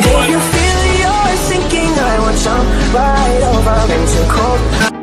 If you feel you're sinking, I will jump right over into cold.